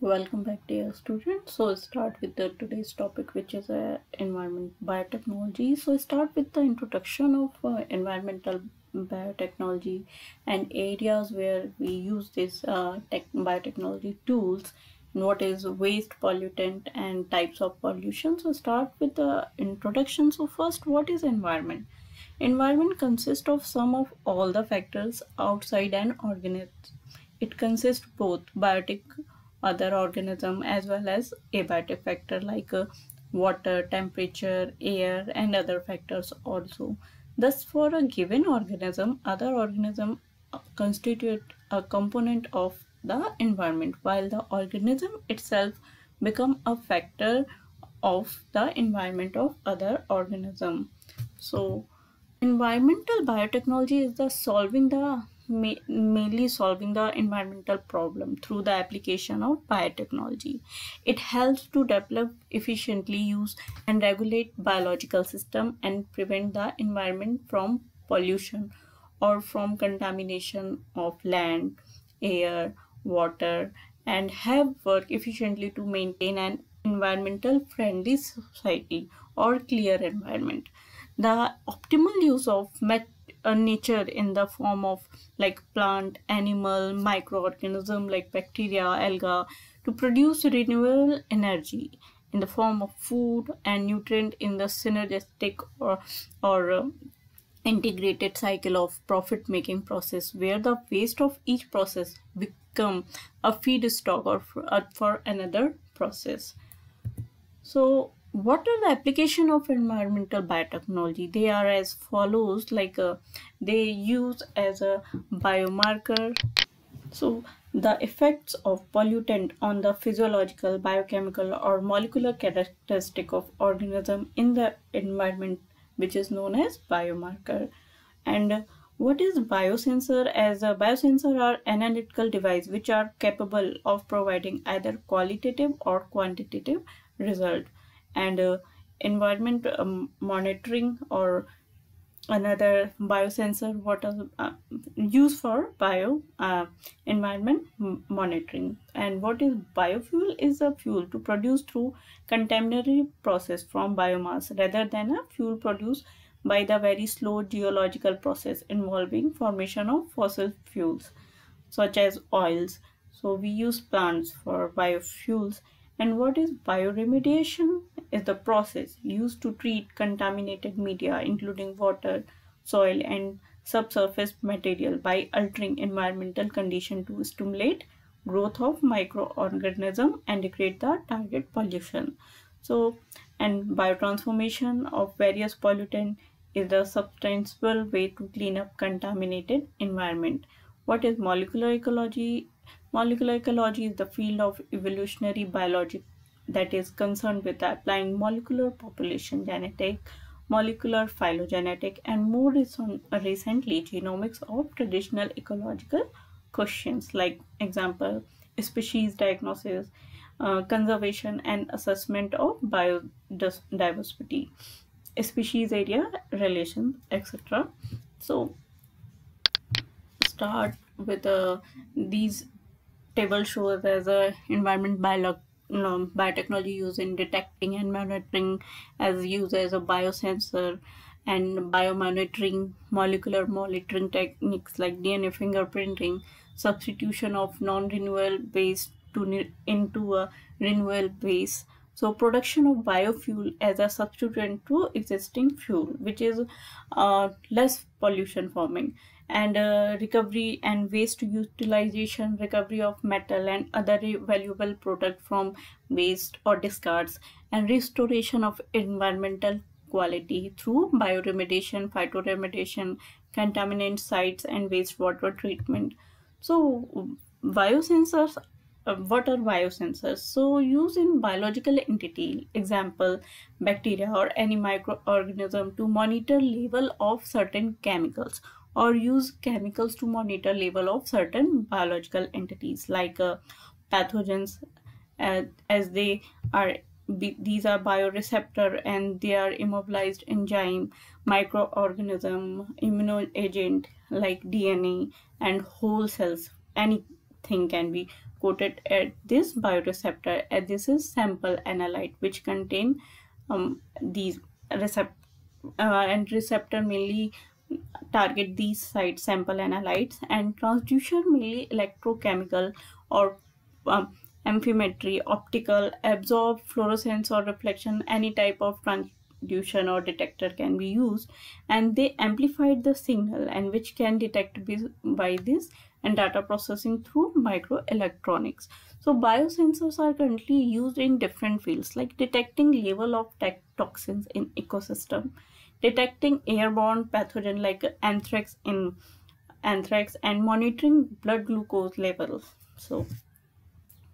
Welcome back dear students. So start with the today's topic which is uh, environment biotechnology. So start with the introduction of uh, environmental biotechnology and areas where we use this uh, tech biotechnology tools what is waste pollutant and types of pollution. So start with the introduction. So first what is environment? Environment consists of sum of all the factors outside an organism. It consists both biotic other organism as well as abiotic factor like uh, water, temperature, air and other factors also. Thus for a given organism, other organism uh, constitute a component of the environment while the organism itself become a factor of the environment of other organism. So environmental biotechnology is the solving the ma- mainly solving the environmental problem through the application of biotechnology. It helps to develop efficiently use and regulate biological system and prevent the environment from pollution or from contamination of land, air, water and have work efficiently to maintain an environmental friendly society or clear environment. The optimal use of uh, nature in the form of like plant, animal, microorganism like bacteria, alga to produce renewable energy in the form of food and nutrient in the synergistic or, or uh, integrated cycle of profit making process where the waste of each process become a feedstock or for, uh, for another process. So what are the application of environmental biotechnology? They are as follows like uh, they use as a biomarker. So the effects of pollutant on the physiological biochemical or molecular characteristic of organism in the environment which is known as biomarker. And what is biosensor? As a biosensor are analytical device which are capable of providing either qualitative or quantitative result and uh, environment um, monitoring or another biosensor what are uh, used for bio uh, environment monitoring. And what is biofuel is a fuel to produce through contaminatory process from biomass rather than a fuel produced by the very slow geological process involving formation of fossil fuels such as oils. So we use plants for biofuels and what is bioremediation? Is the process used to treat contaminated media, including water, soil, and subsurface material by altering environmental condition to stimulate growth of microorganism and degrade the target pollution. So, and biotransformation of various pollutant is the substantial way to clean up contaminated environment. What is molecular ecology? Molecular ecology is the field of evolutionary biology that is concerned with applying molecular population genetic, molecular phylogenetic, and more recently genomics of traditional ecological questions like example species diagnosis, uh, conservation and assessment of biodiversity, species area relations, etc. So start with uh, these table shows as a environment biolog no, biotechnology used in detecting and monitoring as used as a biosensor and biomonitoring molecular monitoring techniques like DNA fingerprinting substitution of non-renewable base to into a renewable base so production of biofuel as a substitute to existing fuel which is uh, less pollution forming. And uh, recovery and waste utilization recovery of metal and other valuable product from waste or discards and restoration of environmental quality through bioremediation phytoremediation contaminant sites and wastewater treatment. So biosensors uh, what are biosensors. So used in biological entity example bacteria or any microorganism to monitor level of certain chemicals or use chemicals to monitor level of certain biological entities like uh, pathogens uh, as they are these are bioreceptor and they are immobilized enzyme microorganism immunoagent like dna and whole cells. Anything can be coated at this bioreceptor and this is sample analyte which contain um, these receptor uh, and receptor mainly target these site sample analytes and transducer mainly electrochemical or um, amperometry, optical, absorb, fluorescence or reflection, any type of transducer or detector can be used and they amplified the signal and which can detect by this and data processing through microelectronics. So biosensors are currently used in different fields like detecting level of toxins in ecosystem, detecting airborne pathogen like anthrax in anthrax and monitoring blood glucose levels. So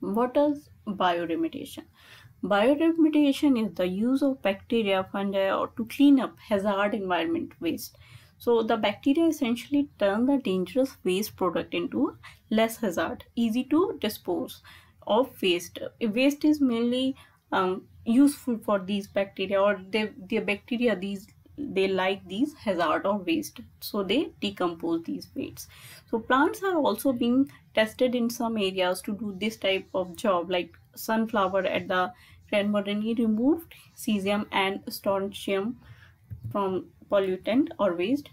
what is bioremediation? Bioremediation is the use of bacteria, fungi or to clean up hazard environment waste. So the bacteria essentially turn the dangerous waste product into less hazard, easy to dispose of waste. Waste is mainly um, useful for these bacteria or they, the bacteria these they like these hazard or waste so they decompose these wastes so plants are also being tested in some areas to do this type of job like sunflower at the Grand removed cesium and strontium from pollutant or waste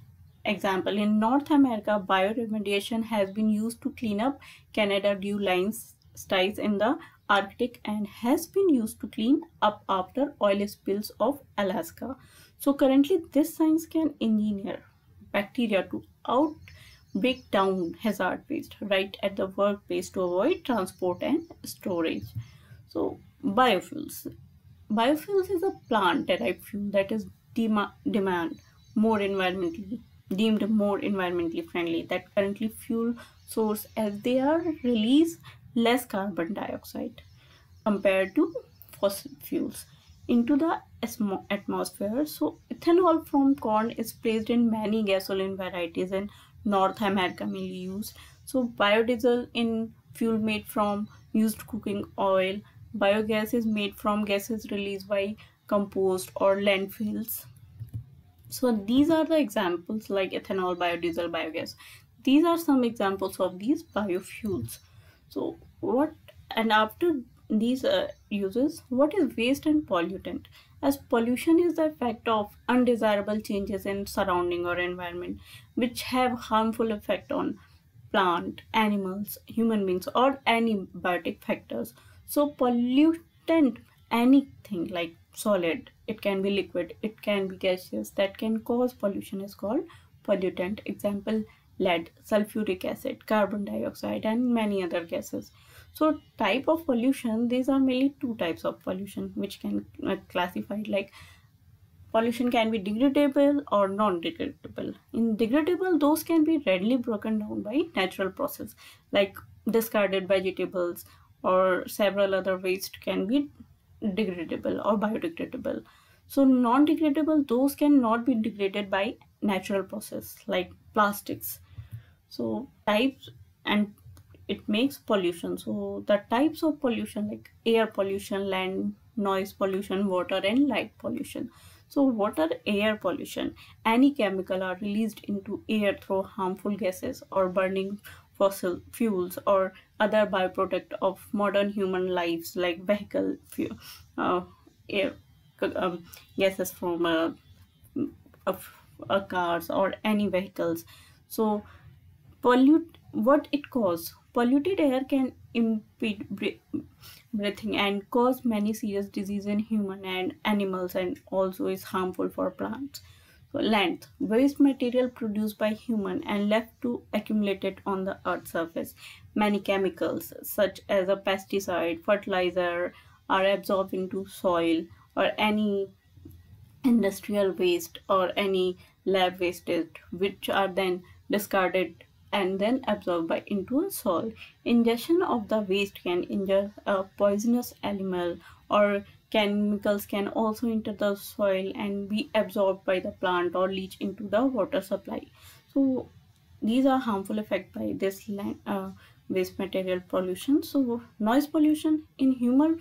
example in north america bioremediation has been used to clean up canada DEW Lines styes in the arctic and has been used to clean up after oil spills of alaska so currently this science can engineer bacteria to out break down hazard waste right at the workplace to avoid transport and storage. So biofuels. Biofuels is a plant derived fuel that is demand more environmentally deemed more environmentally friendly that currently fuel source as they are release less carbon dioxide compared to fossil fuels into the atmosphere. So ethanol from corn is placed in many gasoline varieties in North America mainly used. So biodiesel in fuel made from used cooking oil. Biogas is made from gases released by compost or landfills. So these are the examples like ethanol, biodiesel, biogas. These are some examples of these biofuels. So what and after these uh, uses what is waste and pollutant as pollution is the effect of undesirable changes in surrounding or environment which have harmful effect on plant animals human beings or any biotic factors so pollutant anything like solid it can be liquid it can be gaseous that can cause pollution is called pollutant. Example lead sulfuric acid carbon dioxide and many other gases. So type of pollution these are mainly two types of pollution which can uh, classified like pollution can be degradable or non-degradable. In degradable those can be readily broken down by natural process like discarded vegetables or several other waste can be degradable or biodegradable. So non-degradable those cannot be degraded by natural process like plastics. So types and it makes pollution. So the types of pollution like air pollution land noise pollution water and light pollution. So water air pollution any chemical are released into air through harmful gases or burning fossil fuels or other byproduct of modern human lives like vehicle fuel, uh, air um, gases from uh, of, uh, cars or any vehicles. So pollute what it cause? Polluted air can impede breathing and cause many serious diseases in human and animals and also is harmful for plants length waste material produced by human and left to accumulated on the earth surface many chemicals such as a pesticide fertilizer are absorbed into soil or any industrial waste or any lab wastage which are then discarded and then absorbed by into a soil. Ingestion of the waste can injure a poisonous animal or chemicals can also enter the soil and be absorbed by the plant or leach into the water supply. So these are harmful effect by this land, uh, waste material pollution. So noise pollution in human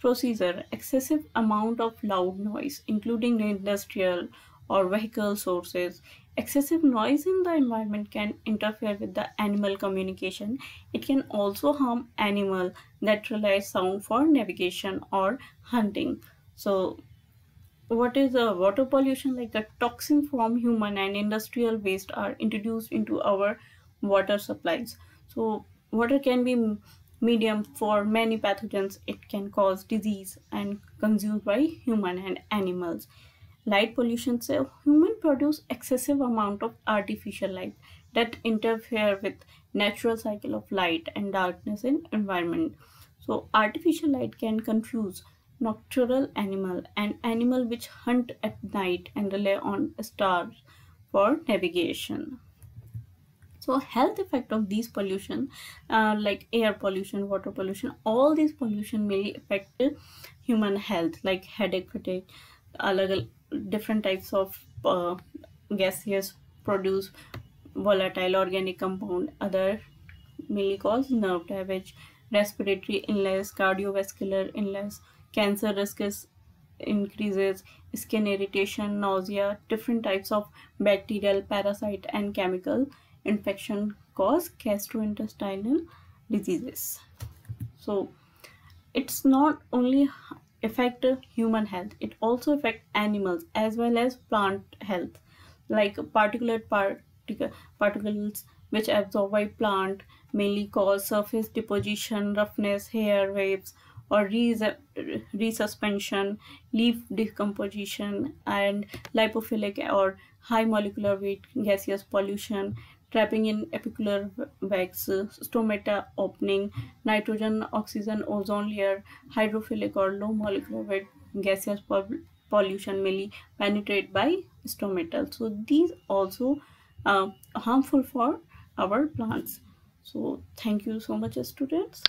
procedure, excessive amount of loud noise including industrial or vehicle sources. Excessive noise in the environment can interfere with the animal communication. It can also harm animal that rely sound for navigation or hunting. So what is the water pollution like the toxin from human and industrial waste are introduced into our water supplies so water can be medium for many pathogens it can cause disease and consumed by human and animals light pollution so human produce excessive amount of artificial light that interfere with natural cycle of light and darkness in environment. So artificial light can confuse nocturnal animal and animal which hunt at night and rely on stars for navigation. So health effect of these pollution uh, like air pollution water pollution all these pollution may affect human health like headache fatigue different types of uh, gaseous produce volatile organic compound other may cause nerve damage respiratory illness cardiovascular illness cancer risk is increases skin irritation nausea different types of bacterial parasite and chemical infection cause gastrointestinal diseases. So it's not only affect human health. It also affect animals as well as plant health. Like particulate particle particles which absorb by plant mainly cause surface deposition roughness hair waves or resuspension, leaf decomposition, and lipophilic or high molecular weight gaseous pollution, trapping in apical wax, stomata opening, nitrogen, oxygen, ozone layer, hydrophilic or low molecular weight gaseous pollution mainly penetrate by stomata. So these also uh, harmful for our plants. So thank you so much students.